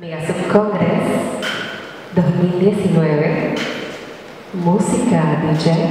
Megasub Congress 2019. Música DJ.